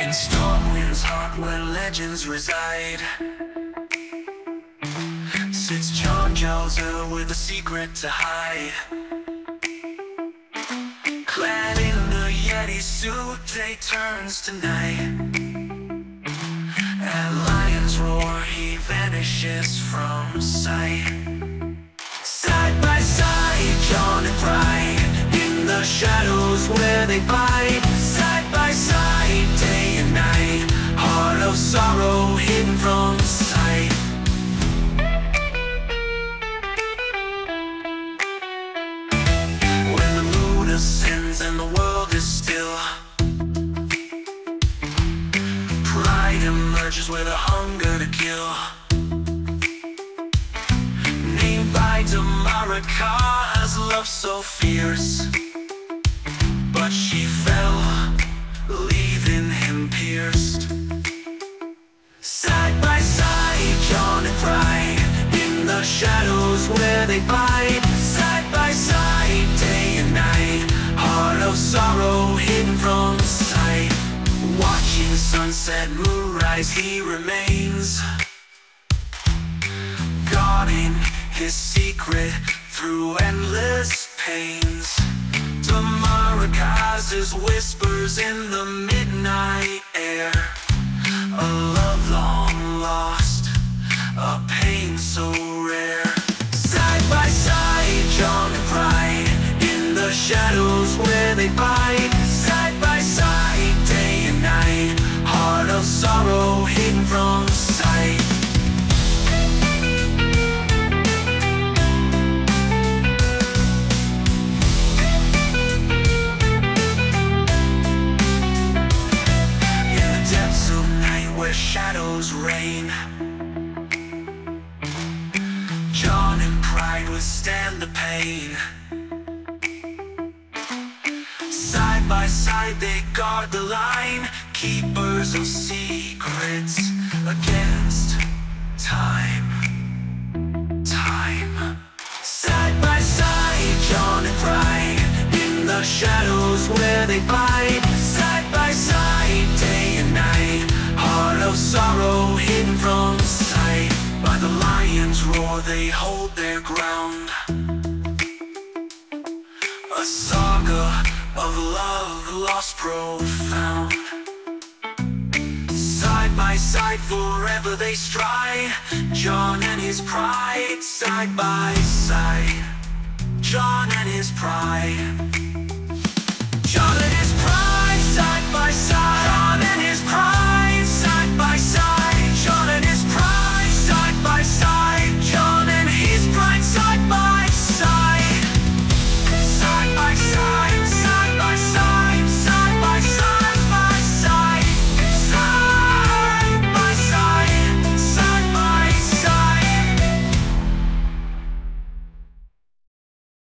In Stormwind's heart where legends reside. Sits John Jowlzer with a secret to hide. Clad in the Yeti suit, day turns to night. At Lion's roar, he vanishes from sight. Side by side, John and Pride In the shadows where they bide still Pride emerges with a hunger to kill. Named by Damarika's love so fierce. But she fell, leaving him pierced. Side by side, John and Pride In the shadows where they bide sunset, moonrise, he remains. Guarding his secret through endless pains. Damarika's whispers in the midnight John and Pride withstand the pain. Side by side they guard the line. Keepers of secrets against time. Time. Side by side, John and Pride In the shadows where they bide lion's roar they hold their ground. A saga of love lost profound. Side by side forever they strive John and his pride Side by side. John and his pride